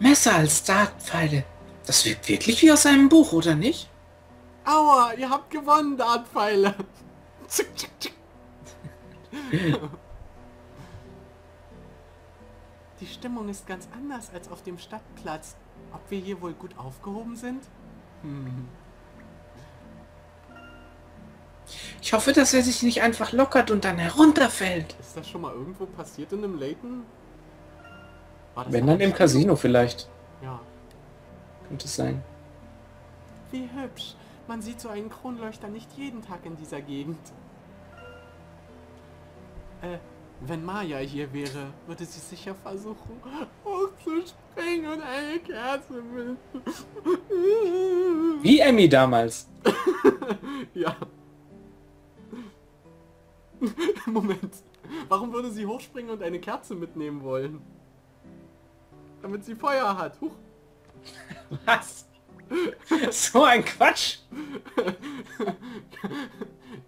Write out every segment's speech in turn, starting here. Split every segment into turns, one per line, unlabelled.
Messer als Dartpfeile. Das wirkt wirklich wie aus einem Buch, oder nicht?
Aua, ihr habt gewonnen, Dartpfeile. Zick, zick, zick. Die Stimmung ist ganz anders als auf dem Stadtplatz. Ob wir hier wohl gut aufgehoben sind? Hm.
Ich hoffe, dass er sich nicht einfach lockert und dann herunterfällt.
Ist das schon mal irgendwo passiert in einem Layton? War das
Wenn dann im Casino vielleicht.
Ja.
Könnte es sein.
Wie hübsch. Man sieht so einen Kronleuchter nicht jeden Tag in dieser Gegend. Äh, wenn Maya hier wäre, würde sie sicher versuchen, hochzuspringen und eine Kerze mit.
Wie Emmy damals.
ja. Moment. Warum würde sie hochspringen und eine Kerze mitnehmen wollen? Damit sie Feuer hat. Huch.
Was? so ein Quatsch.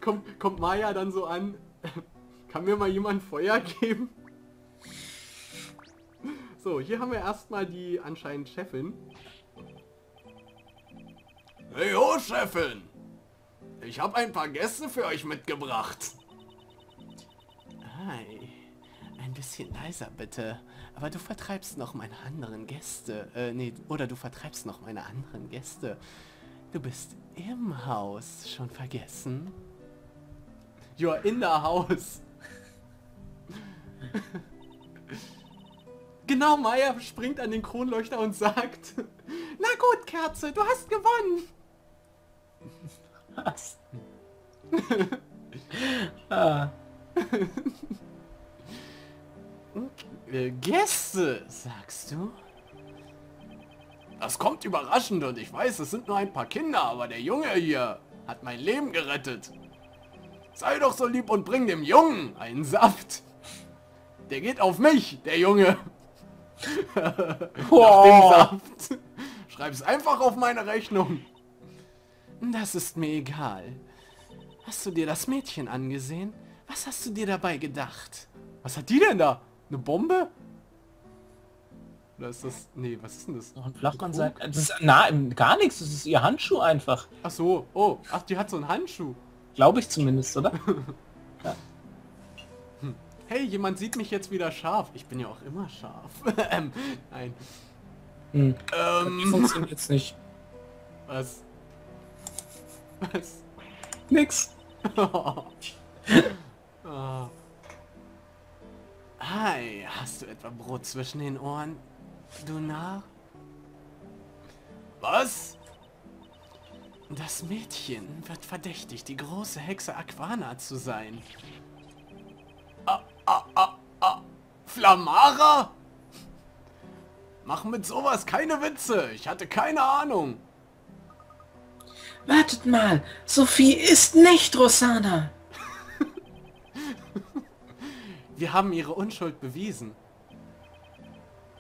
kommt, kommt Maya dann so an. Kann mir mal jemand Feuer geben? So, hier haben wir erstmal die anscheinend Chefin. Hey ho, Chefin! Ich habe ein paar Gäste für euch mitgebracht. Hi. Ein bisschen leiser bitte. Aber du vertreibst noch meine anderen Gäste. Äh, nee, oder du vertreibst noch meine anderen Gäste. Du bist im Haus. Schon vergessen? You're in the house. genau, Maya springt an den Kronleuchter und sagt, Na gut, Kerze, du hast gewonnen.
Was? ah.
Äh, Gäste, sagst du? Das kommt überraschend und ich weiß, es sind nur ein paar Kinder, aber der Junge hier hat mein Leben gerettet. Sei doch so lieb und bring dem Jungen einen Saft. Der geht auf mich, der Junge. Nach dem Saft. Schreib's einfach auf meine Rechnung. Das ist mir egal. Hast du dir das Mädchen angesehen? Was hast du dir dabei gedacht? Was hat die denn da? Eine Bombe? Oder ist das... Nee, was ist denn das?
Noch ein Flachmann sein. Das ist na, gar nichts. Das ist ihr Handschuh einfach.
Ach so. Oh, ach, die hat so einen Handschuh.
Glaube ich zumindest, oder?
ja. hm. Hey, jemand sieht mich jetzt wieder scharf. Ich bin ja auch immer scharf. ähm, nein.
Hm. Ähm, funktioniert jetzt nicht.
Was? Was?
Nix.
oh. Hi, hast du etwa Brot zwischen den Ohren? Du Narr? Was? Das Mädchen wird verdächtig, die große Hexe Aquana zu sein. Ah, ah, ah, ah. Flamara? Mach mit sowas keine Witze. Ich hatte keine Ahnung.
Wartet mal, Sophie ist nicht Rosana.
Wir haben ihre Unschuld bewiesen.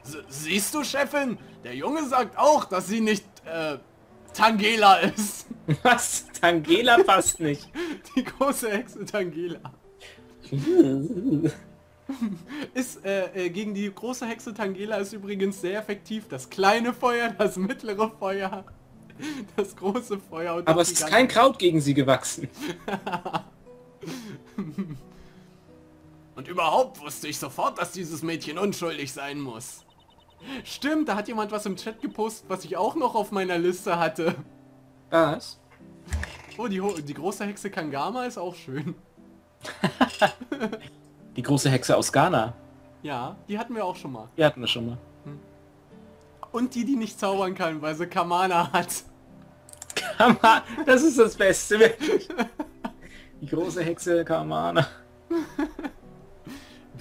S siehst du, Chefin? Der Junge sagt auch, dass sie nicht, äh, Tangela ist.
Was? Tangela passt nicht.
Die große Hexe Tangela. ist, äh, äh, gegen die große Hexe Tangela ist übrigens sehr effektiv. Das kleine Feuer, das mittlere Feuer, das große Feuer und
Aber es ist kein Kraut gegen sie gewachsen.
Und überhaupt wusste ich sofort, dass dieses Mädchen unschuldig sein muss. Stimmt, da hat jemand was im Chat gepostet, was ich auch noch auf meiner Liste hatte.
Was?
Oh, die, die große Hexe Kangama ist auch schön.
die große Hexe aus Ghana.
Ja, die hatten wir auch schon mal.
Die hatten wir schon mal.
Hm. Und die, die nicht zaubern kann, weil sie Kamana hat.
Kamana, das ist das Beste, wirklich. Die große Hexe Kamana.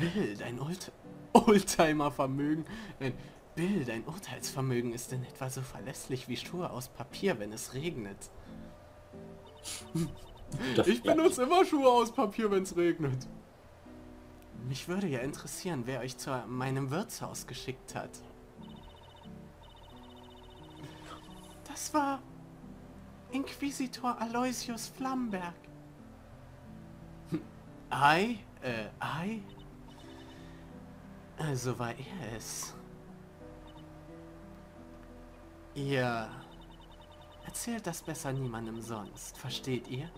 Bill, dein Old Oldtimer-Vermögen. Nein, Bill, dein Urteilsvermögen ist in etwa so verlässlich wie Schuhe aus Papier, wenn es regnet. Das ich benutze immer Schuhe aus Papier, wenn es regnet. Mich würde ja interessieren, wer euch zu meinem Wirtshaus geschickt hat. Das war Inquisitor Aloysius Flamberg. Ei, äh, Ei? Also war er es. Ihr erzählt das besser niemandem sonst, versteht ihr?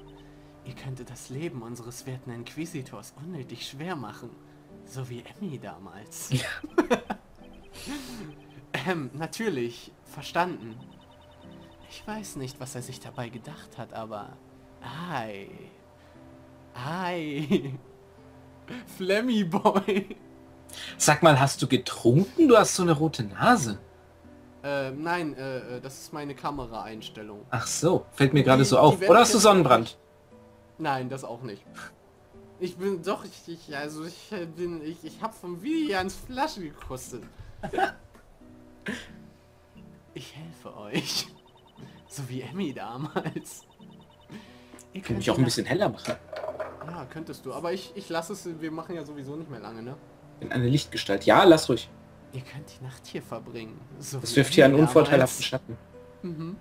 Ihr könntet das Leben unseres werten Inquisitors unnötig schwer machen. So wie Emmy damals. ähm, natürlich, verstanden. Ich weiß nicht, was er sich dabei gedacht hat, aber... Ei. Ei. Flemmy Boy.
Sag mal, hast du getrunken? Du hast so eine rote Nase.
Äh, nein, äh, äh, das ist meine Kameraeinstellung.
Ach so, fällt mir gerade so auf. Oder hast du Sonnenbrand?
Nein, das auch nicht. Ich bin doch, ich, ich also ich äh, bin, ich, ich hab vom Willians Flasche gekostet. Ich helfe euch. So wie Emmy damals. Ihr
Kann mich
könnt
auch ein bisschen heller machen.
Ja, könntest du. Aber ich, ich lasse es, wir machen ja sowieso nicht mehr lange, ne?
In eine Lichtgestalt. Ja, lass ruhig.
Ihr könnt die Nacht hier verbringen. So
Das wirft hier einen unvorteilhaften. Schatten.
Mhm.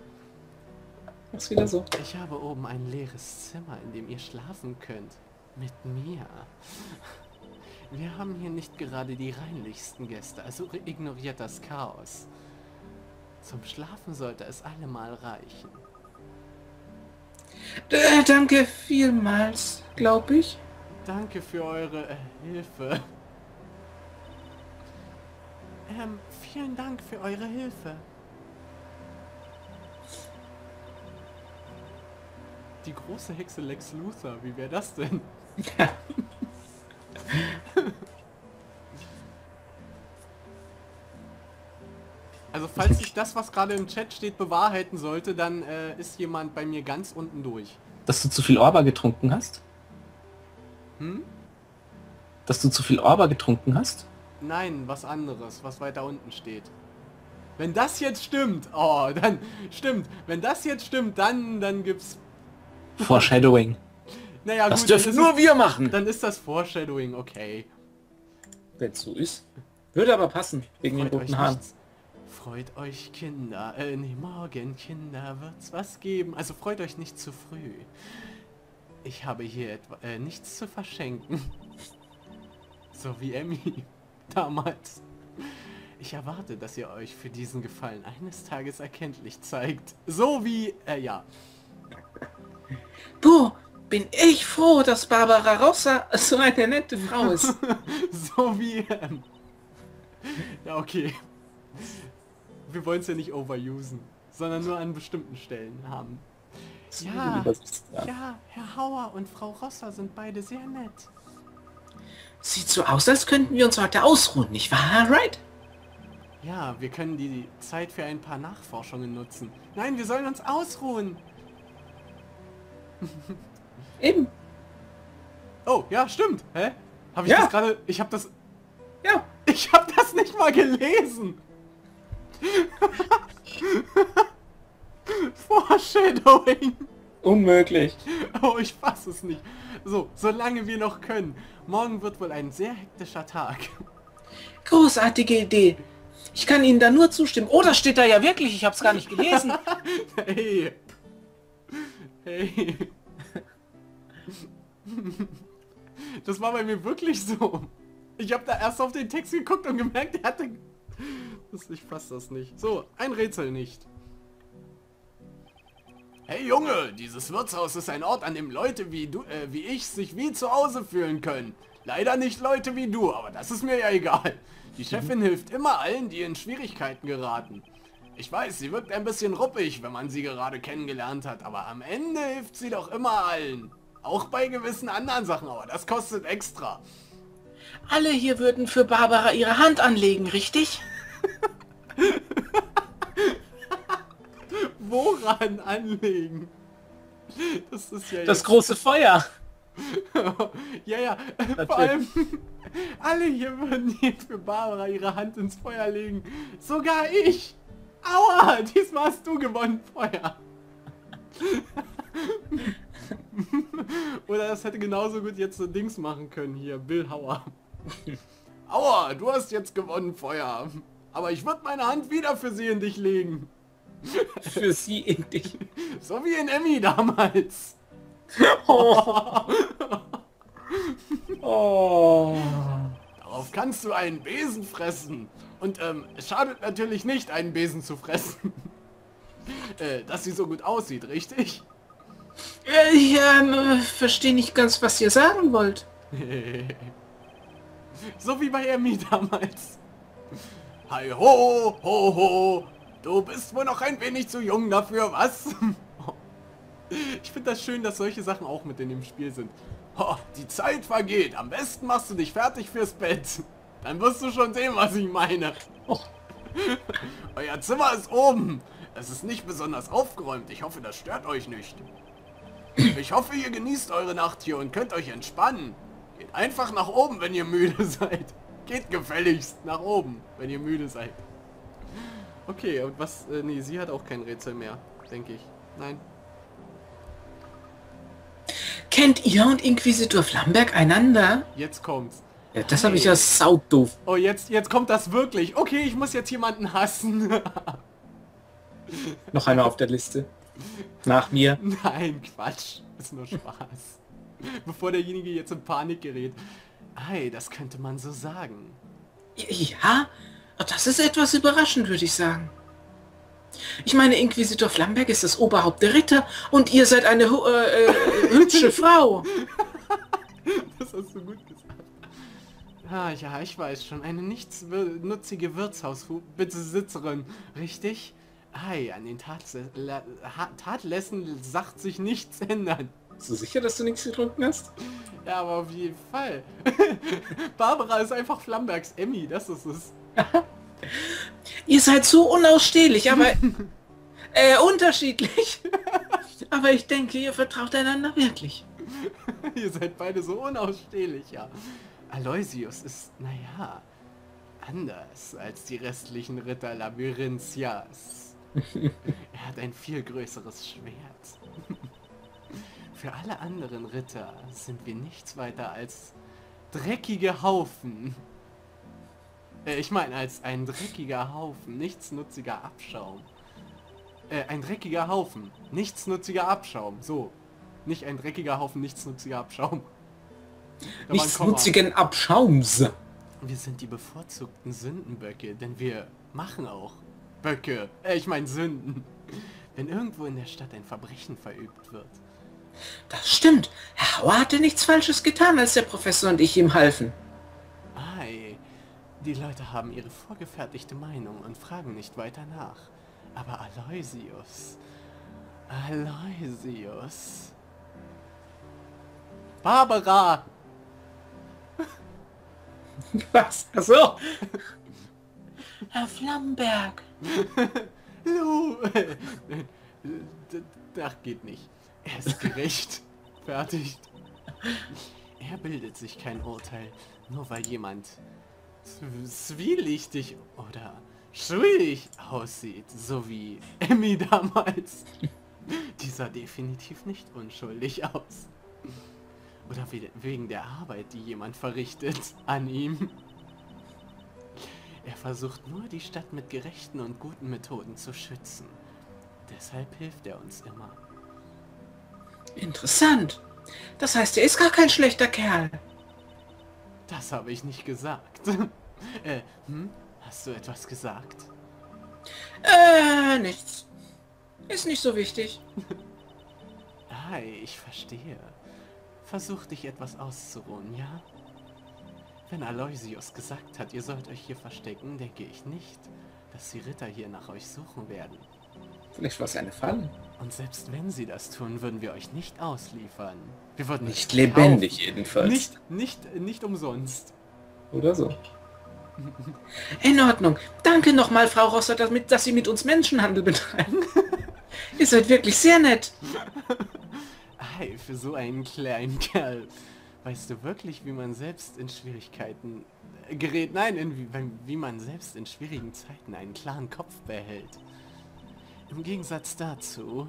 Mach's wieder so.
Ich habe oben ein leeres Zimmer, in dem ihr schlafen könnt. Mit mir. Wir haben hier nicht gerade die reinlichsten Gäste, also ignoriert das Chaos. Zum Schlafen sollte es allemal reichen.
Äh, danke vielmals, glaube ich.
Danke für eure äh, Hilfe. Ähm, vielen Dank für eure Hilfe. Die große Hexe Lex Luthor, wie wäre das denn? Also falls sich das, was gerade im Chat steht, bewahrheiten sollte, dann äh, ist jemand bei mir ganz unten durch.
Dass du zu viel Orba getrunken hast?
Hm?
Dass du zu viel Orba getrunken hast?
Nein, was anderes, was weiter unten steht. Wenn das jetzt stimmt, oh, dann stimmt. Wenn das jetzt stimmt, dann dann gibt's.
Foreshadowing.
Naja,
Das
gut,
dürfen
ist
nur
es,
wir machen.
Dann ist das Foreshadowing, okay.
Wenn so ist. Würde aber passen, wegen den
Freut euch,
roten Haaren.
nichts. freut euch Kinder, äh, nee, morgen Kinder wird's was geben. Also freut euch nicht zu früh. Ich habe hier etwa, äh, nichts zu verschenken. So wie Emmy damals. Ich erwarte, dass ihr euch für diesen Gefallen eines Tages erkenntlich zeigt. So wie, äh, ja.
Puh, bin ich froh, dass Barbara Rossa so eine nette Frau ist.
so wie, ähm, ja, okay. Wir wollen es ja nicht overusen, sondern nur an bestimmten Stellen haben. Ja,
Ja.
Herr Hauer und Frau Rosser sind beide sehr nett.
Sieht so aus, als könnten wir uns heute ausruhen, nicht wahr, right?
Ja, wir können die Zeit für ein paar Nachforschungen nutzen. Nein, wir sollen uns ausruhen.
Eben.
Oh, ja, stimmt. Hä? Habe ich
Ja.
das gerade... Ich habe das...
Ja.
Ich habe das nicht mal gelesen. Foreshadowing.
Unmöglich.
Oh, ich fasse es nicht. So, solange wir noch können. Morgen wird wohl ein sehr hektischer Tag.
Großartige Idee. Ich kann Ihnen da nur zustimmen. Oh, das steht da ja wirklich. Ich habe es gar nicht gelesen.
Hey. Hey. Das war bei mir wirklich so. Ich habe da erst auf den Text geguckt und gemerkt, er hatte... Das, ich fasse das nicht. So, ein Rätsel nicht. Hey Junge, dieses Wirtshaus ist ein Ort, an dem Leute wie du, äh, wie ich sich wie zu Hause fühlen können. Leider nicht Leute wie du, aber das ist mir ja egal. Die Chefin hilft immer allen, die in Schwierigkeiten geraten. Ich weiß, sie wirkt ein bisschen ruppig, wenn man sie gerade kennengelernt hat, aber am Ende hilft sie doch immer allen. Auch bei gewissen anderen Sachen, aber das kostet extra.
Alle hier würden für Barbara ihre Hand anlegen, richtig?
Woran anlegen? Das ist ja
Das große Feuer.
ja, ja, vor allem alle hier würden hier für Barbara ihre Hand ins Feuer legen. Sogar ich. Aua, diesmal hast du gewonnen, Feuer. Oder das hätte genauso gut jetzt so Dings machen können hier, Bill Hauer. Aua, du hast jetzt gewonnen, Feuer. Aber ich würde meine Hand wieder für sie in dich legen.
Für sie in dich.
So wie in Emmy damals.
Oh.
Darauf kannst du einen Besen fressen. Und ähm, es schadet natürlich nicht, einen Besen zu fressen. äh, dass sie so gut aussieht, richtig?
Ich ähm, verstehe nicht ganz, was ihr sagen wollt.
so wie bei Emmy damals. Hi ho, ho ho, du bist wohl noch ein wenig zu jung dafür, was? ich finde das schön, dass solche Sachen auch mit in dem Spiel sind. Oh, die Zeit vergeht, am besten machst du dich fertig fürs Bett. Dann wirst du schon sehen, was ich meine. Euer Zimmer ist oben. Es ist nicht besonders aufgeräumt. Ich hoffe, das stört euch nicht. Ich hoffe, ihr genießt eure Nacht hier und könnt euch entspannen. Geht einfach nach oben, wenn ihr müde seid. Geht gefälligst nach oben, wenn ihr müde seid. Okay, und was... Äh, nee, sie hat auch kein Rätsel mehr, denke ich. Nein.
Kennt ihr und Inquisitor Flamberg einander?
Jetzt kommt's.
Ja, das habe ich ja saudoof.
Oh, jetzt, jetzt kommt das wirklich. Okay, ich muss jetzt jemanden hassen.
Noch einer auf der Liste. Nach mir.
Nein, Quatsch. Ist nur Spaß. Bevor derjenige jetzt in Panik gerät. Ei, das könnte man so sagen.
Ja, das ist etwas überraschend, würde ich sagen. Ich meine, Inquisitor Flamberg ist das Oberhaupt der Ritter und ihr seid eine äh, äh, hübsche Frau.
Das hast du gut gesagt. Ah, ja, ich weiß schon. Eine nichtsnutzige Wirtshausbesitzerin, richtig? Ei, an den Tatlässen sagt sich nichts ändern.
Bist du sicher, dass du nichts getrunken hast?
Ja, aber auf jeden Fall. Barbara ist einfach Flambergs Emmy, das ist es.
Ihr seid so unausstehlich, aber äh, unterschiedlich. aber ich denke, ihr vertraut einander wirklich.
ihr seid beide so unausstehlich, ja. Aloysius ist, naja, anders als die restlichen Ritter Labyrinthias. er hat ein viel größeres Schwert. Für alle anderen Ritter sind wir nichts weiter als dreckige Haufen. Äh, ich meine, als ein dreckiger Haufen, nichtsnutziger Abschaum. Äh, ein dreckiger Haufen, nichtsnutziger Abschaum. So. Nicht ein dreckiger Haufen, nichtsnutziger Abschaum.
Nichtsnutzigen Abschaums.
Wir sind die bevorzugten Sündenböcke, denn wir machen auch Böcke. Äh, ich meine Sünden. Wenn irgendwo in der Stadt ein Verbrechen verübt wird,
das stimmt. Herr Hauer hatte nichts Falsches getan, als der Professor und ich ihm halfen.
Ei, die Leute haben ihre vorgefertigte Meinung und fragen nicht weiter nach. Aber Aloysius... Aloysius... Barbara!
Was? Achso! Herr Flamberg!
Lu! Das geht nicht. Er ist gerecht. Fertig. Er bildet sich kein Urteil, nur weil jemand zwielichtig oder schuldig aussieht, so wie Emmy damals. Dieser definitiv nicht unschuldig aus. Oder wegen der Arbeit, die jemand verrichtet an ihm. Er versucht nur, die Stadt mit gerechten und guten Methoden zu schützen. Deshalb hilft er uns immer.
Interessant. Das heißt, er ist gar kein schlechter Kerl.
Das habe ich nicht gesagt. äh, hm? Hast du etwas gesagt?
Äh, nichts. Ist nicht so wichtig.
Hi, ich verstehe. Versuch dich etwas auszuruhen, ja? Wenn Aloysius gesagt hat, ihr sollt euch hier verstecken, denke ich nicht, dass die Ritter hier nach euch suchen werden.
Vielleicht war es eine Falle.
Und selbst wenn sie das tun, würden wir euch nicht ausliefern. Wir würden
nicht lebendig kaufen. jedenfalls.
Nicht, nicht, nicht umsonst.
Oder so. In Ordnung. Danke nochmal, Frau Rosser, damit, dass Sie mit uns Menschenhandel betreiben. Ihr seid wirklich sehr nett.
Hey, für so einen kleinen Kerl. Weißt du wirklich, wie man selbst in Schwierigkeiten gerät? Nein, in, wie man selbst in schwierigen Zeiten einen klaren Kopf behält. Im Gegensatz dazu,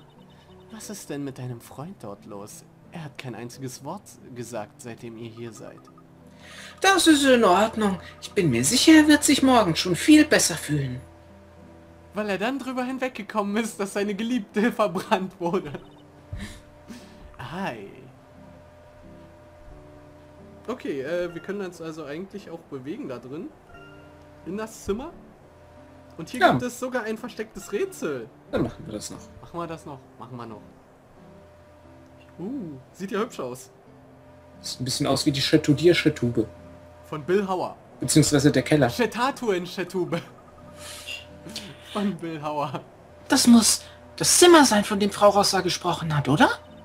was ist denn mit deinem Freund dort los? Er hat kein einziges Wort gesagt, seitdem ihr hier seid.
Das ist in Ordnung. Ich bin mir sicher, er wird sich morgen schon viel besser fühlen.
Weil er dann drüber hinweggekommen ist, dass seine Geliebte verbrannt wurde. Hi. Okay, äh, wir können uns also eigentlich auch bewegen da drin. In das Zimmer. Und hier
Ja.
gibt es sogar ein verstecktes Rätsel.
Dann machen wir das noch.
Machen wir das noch. Machen wir noch. Uh, sieht ja hübsch aus.
Sieht ein bisschen aus wie die Chatoudier-Chatube.
Von Bill Hauer.
Beziehungsweise der Keller.
Chetatu in Chetube. Von Bill Hauer.
Das muss das Zimmer sein, von dem Frau Rossa gesprochen hat, oder?